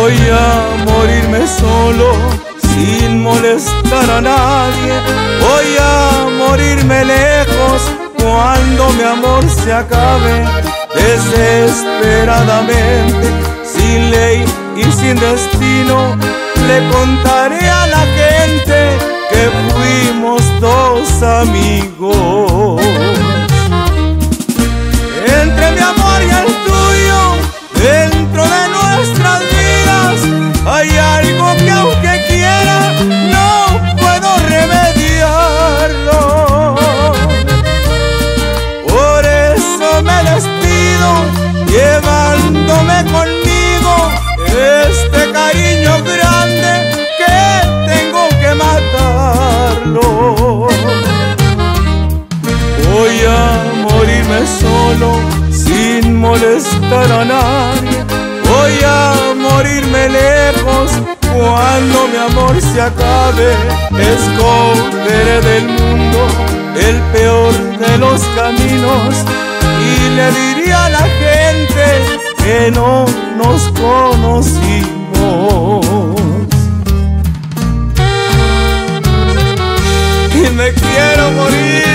Voy a morirme solo, sin molestar a nadie. Voy a morirme lejos cuando mi amor se acabe. Desesperadamente, sin ley y sin destino, le contaré a molestar a nadie. Voy a morirme lejos cuando mi amor se acabe. Escogeré del mundo el peor de los caminos y le diría a la gente que no nos conocimos. Y me quiero morir.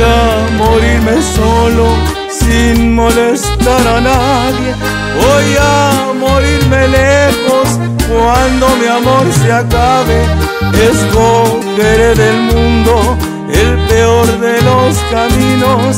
A morirme solo sin molestar a nadie. Voy a morirme lejos cuando mi amor se acabe. Escogeré del mundo el peor de los caminos